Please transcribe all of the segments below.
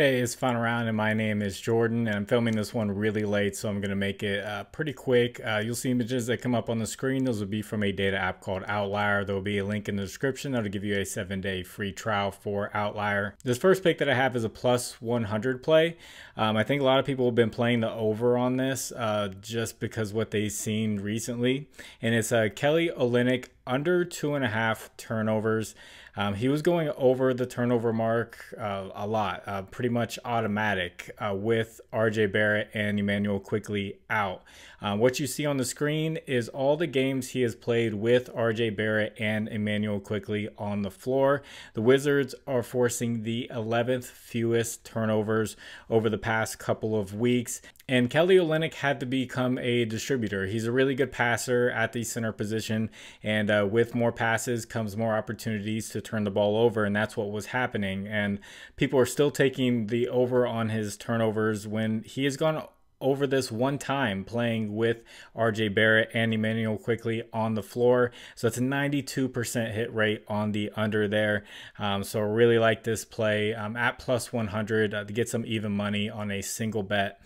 Hey, it's Final Round, and my name is Jordan, and I'm filming this one really late, so I'm going to make it uh, pretty quick. Uh, you'll see images that come up on the screen. Those will be from a data app called Outlier. There will be a link in the description that'll give you a seven day free trial for Outlier. This first pick that I have is a plus 100 play. Um, I think a lot of people have been playing the over on this uh, just because what they've seen recently, and it's uh, Kelly Olynyk under two and a half turnovers. Um, he was going over the turnover mark uh, a lot, uh, pretty much automatic uh, with RJ Barrett and Immanuel Quickley out. Um, what you see on the screen is all the games he has played with RJ Barrett and Immanuel Quickley on the floor. The Wizards are forcing the 11th fewest turnovers over the past couple of weeks. And Kelly Olynyk had to become a distributor. He's a really good passer at the center position, and uh, with more passes comes more opportunities to turn the ball over, and that's what was happening. And people are still taking the over on his turnovers when he has gone over this one time playing with RJ Barrett and Immanuel Quickley on the floor. So it's a 92% hit rate on the under there. Um, so really like this play um, at plus 100 uh, to get some even money on a single bet.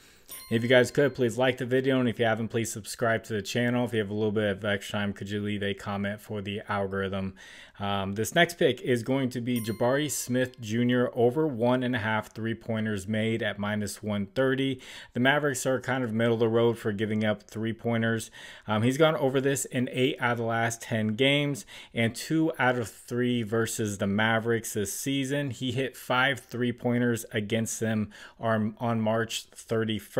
If you guys could, please like the video. And if you haven't, please subscribe to the channel. If you have a little bit of extra time, could you leave a comment for the algorithm? Um, this next pick is going to be Jabari Smith Jr. over one and a half three pointers made at minus 130. The Mavericks are kind of middle of the road for giving up three pointers. Um, he's gone over this in eight out of the last 10 games and two out of three versus the Mavericks this season. He hit five three pointers against them on, on March 31st.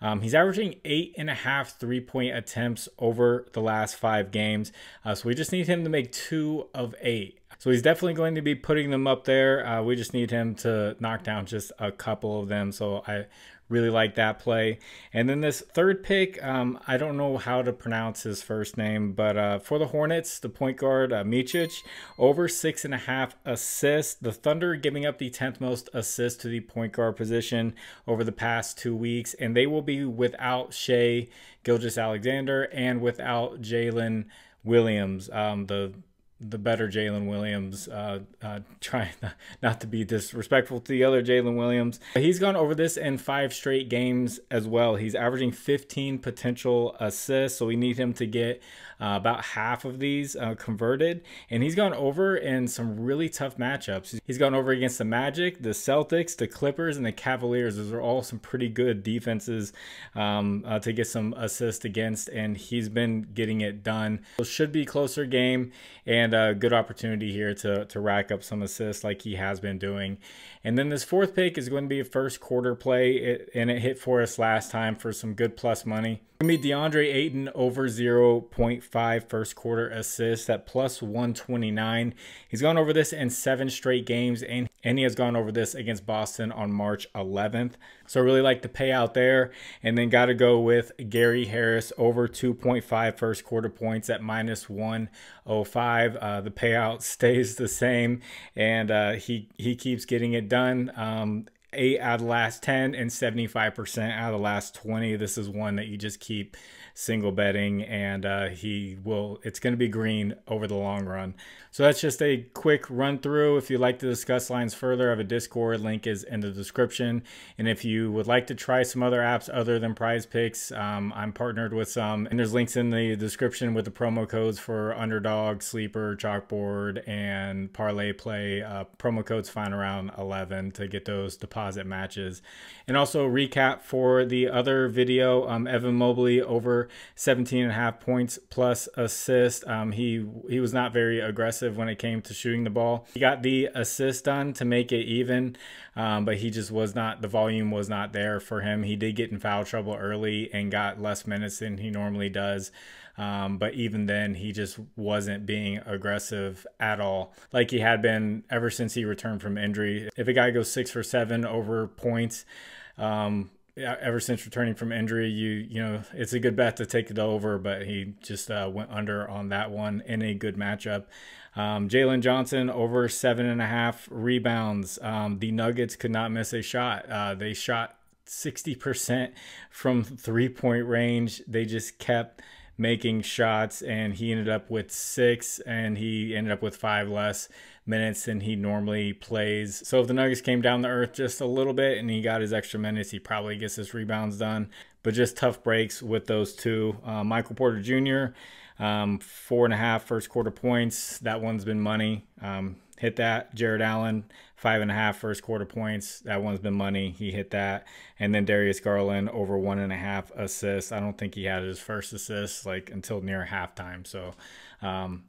Um, he's averaging eight and a half three point attempts over the last five games. Uh, so we just need him to make two of eight. So he's definitely going to be putting them up there. Uh, we just need him to knock down just a couple of them. So I really like that play. And then this third pick, um, I don't know how to pronounce his first name, but uh, for the Hornets, the point guard uh, Micic, over six and a half assists. The Thunder giving up the 10th most assists to the point guard position over the past two weeks, and they will be without Shai Gilgeous-Alexander and without Jalen Williams. Um, the the better Jalen Williams, uh, uh, trying not to be disrespectful to the other Jalen Williams. He's gone over this in five straight games as well. He's averaging 15 potential assists, so we need him to get uh, about half of these uh, converted. And he's gone over in some really tough matchups. He's gone over against the Magic, the Celtics, the Clippers, and the Cavaliers. Those are all some pretty good defenses um, uh, to get some assists against, and he's been getting it done. So should be closer game and and a good opportunity here to, to rack up some assists like he has been doing. And then this fourth pick is going to be a first quarter play, it, and it hit for us last time for some good plus money. We meet DeAndre Ayton over 0.5 first quarter assists at plus 129. He's gone over this in seven straight games, and, and he has gone over this against Boston on March 11th. So I really like the payout there. And then got to go with Gary Harris over 2.5 first quarter points at minus 105. Uh, the payout stays the same, and uh, he, he keeps getting it done. Um, eight out of the last 10 and 75% out of the last 20. This is one that you just keep single betting and uh, he will, it's going to be green over the long run. So that's just a quick run through. If you'd like to discuss lines further, I have a Discord link is in the description. And if you would like to try some other apps other than PrizePicks, um, I'm partnered with some. And there's links in the description with the promo codes for Underdog, Sleeper, Chalkboard, and ParlayPlay. Uh, promo codes final round 11 to get those deposit matches. And also recap for the other video, um, Evan Mobley over 17 and a half points plus assist. Um, he he was not very aggressive aggressive when it came to shooting the ball. He got the assist done to make it even, um, but he just was not, the volume was not there for him. He did get in foul trouble early and got less minutes than he normally does. Um, but even then, he just wasn't being aggressive at all, like he had been ever since he returned from injury. If a guy goes six for seven over points, um, ever since returning from injury, you you know it's a good bet to take it over, but he just uh, went under on that one in a good matchup. Um, Jalen Johnson over seven and a half rebounds. Um, the Nuggets could not miss a shot. Uh, they shot 60% from three point range. They just kept making shots, and he ended up with six, and he ended up with five less minutes than he normally plays. So if the Nuggets came down the earth just a little bit and he got his extra minutes, he probably gets his rebounds done. But just tough breaks with those two. Uh, Michael Porter Jr., um, four and a half first quarter points. That one's been money. Um, hit that. Jarrett Allen, five and a half first quarter points. That one's been money. He hit that. And then Darius Garland over one and a half assists. I don't think he had his first assist like until near halftime. So um,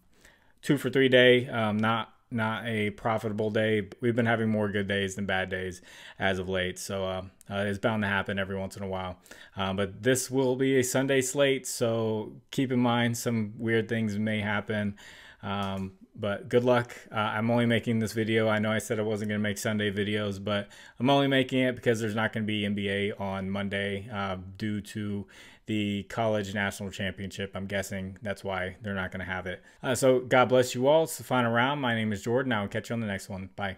two for three day. Um, not not a profitable day. We've been having more good days than bad days as of late. So uh, uh, it's bound to happen every once in a while. Um, but this will be a Sunday slate. So keep in mind some weird things may happen. Um, but good luck. Uh, I'm only making this video. I know I said I wasn't going to make Sunday videos, but I'm only making it because there's not going to be NBA on Monday uh, due to the college national championship. I'm guessing that's why they're not going to have it. Uh, so God bless you all. It's the final round. My name is Jordan. I will catch you on the next one. Bye.